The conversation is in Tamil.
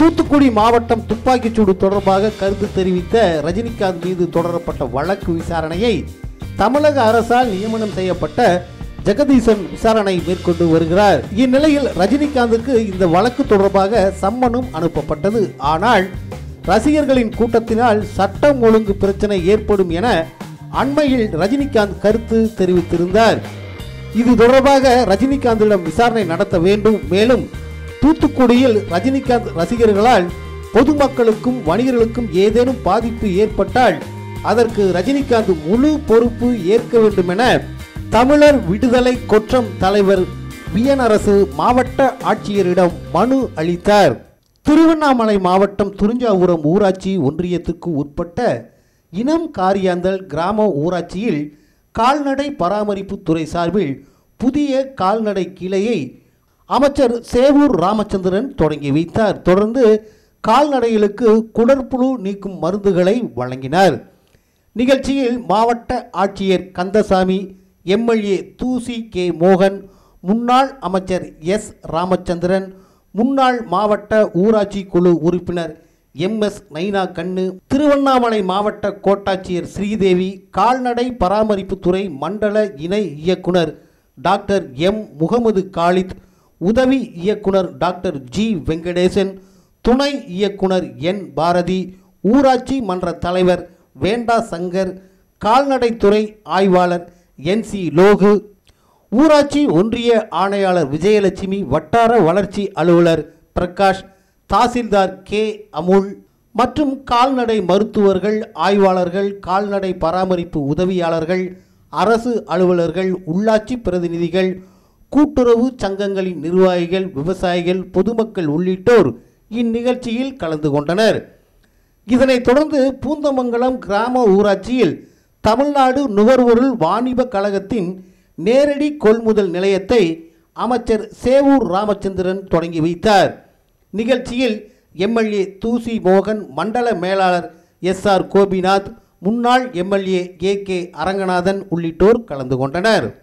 தூத்துக்குடி மாவட்டம் துப்பாக்கிச்சூடு தொடர்பாக கருத்து தெரிவித்த ரஜினிகாந்த் மீது தொடரப்பட்ட வழக்கு விசாரணையை தமிழக அரசால் நியமனம் செய்யப்பட்ட ஜெகதீசன் விசாரணை மேற்கொண்டு வருகிறார். இந்நிலையில் ரஜினிகாந்துக்கு இந்த வழக்கு தொடர்பாக சம்மனும் அனுப்பப்பட்டது. ஆனால் ரசிகர்களின் கூட்டத்தினால் சட்டம் ஒழுங்கு பிரச்சனை ஏற்படும் என அண்மையில் ரஜினிகாந்த் கருத்து தெரிவித்திருந்தார். இது தொடர்பாக ரஜினிகாந்திடம் விசாரணை நடத்த வேண்டும். மேலும் தூத்துக்குடியில் ரஜினிகாந்த் ரசிகர்களால் பொதுமக்களுக்கும் வணிகர்களுக்கும் ஏதேனும் பாதிப்பு ஏற்பட்டால் அதற்கு ரஜினிகாந்த் முழு பொறுப்பு ஏற்க வேண்டும் என தமிழர் விடுதலை கொற்றம் தலைவர் வியனரசு மாவட்ட ஆட்சியரிடம் மனு அளித்தார். திருவண்ணாமலை மாவட்டம் துறிஞ்சாபுரம் ஊராட்சி ஒன்றியத்துக்கு உட்பட்ட இனம் காரியாந்தல் கிராம ஊராட்சியில் கால்நடை பராமரிப்பு துறை சார்பில் புதிய கால்நடை கிளையை அமைச்சர் சேவூர் ராமச்சந்திரன் தொடங்கி வைத்தார். தொடர்ந்து கால்நடைகளுக்கு குடற்புழு நீக்கும் மருந்துகளை வழங்கினார். நிகழ்ச்சியில் மாவட்ட ஆட்சியர் கந்தசாமி எம்எல்ஏ தூசி கே மோகன் முன்னாள் அமைச்சர் எஸ் ராமச்சந்திரன் முன்னாள் மாவட்ட ஊராட்சி குழு உறுப்பினர் எம் எஸ் நைனா கண்ணு திருவண்ணாமலை மாவட்ட கோட்டாட்சியர் ஸ்ரீதேவி கால்நடை பராமரிப்புத்துறை மண்டல இணை இயக்குனர் டாக்டர் எம் முகமது காலித் உதவி இயக்குனர் டாக்டர் ஜி வெங்கடேசன் துணை இயக்குனர் என் பாரதி ஊராட்சி மன்ற தலைவர் வேண்டா சங்கர் கால்நடைத்துறை ஆய்வாளர் என் சி லோகு ஊராட்சி ஒன்றிய ஆணையாளர் விஜயலட்சுமி வட்டார வளர்ச்சி அலுவலர் பிரகாஷ் தாசில்தார் கே அமுல் மற்றும் கால்நடை மருத்துவர்கள் ஆய்வாளர்கள் கால்நடை பராமரிப்பு உதவியாளர்கள் அரசு அலுவலர்கள் உள்ளாட்சி பிரதிநிதிகள் கூட்டுறவு சங்கங்களின் நிர்வாகிகள் விவசாயிகள் பொதுமக்கள் உள்ளிட்டோர் இந்நிகழ்ச்சியில் கலந்து கொண்டனர். இதனைத் தொடர்ந்து பூந்தமங்கலம் கிராம ஊராட்சியில் தமிழ்நாடு நுகர்வொருள் வாணிப கழகத்தின் நேரடி கொள்முதல் நிலையத்தை அமைச்சர் சேவூர் ராமச்சந்திரன் தொடங்கி வைத்தார். நிகழ்ச்சியில் எம்எல்ஏ தூசி மோகன் மண்டல மேலாளர் எஸ் ஆர் கோபிநாத் முன்னாள் எம்எல்ஏ ஏ கே அரங்கநாதன் உள்ளிட்டோர் கலந்து கொண்டனர்.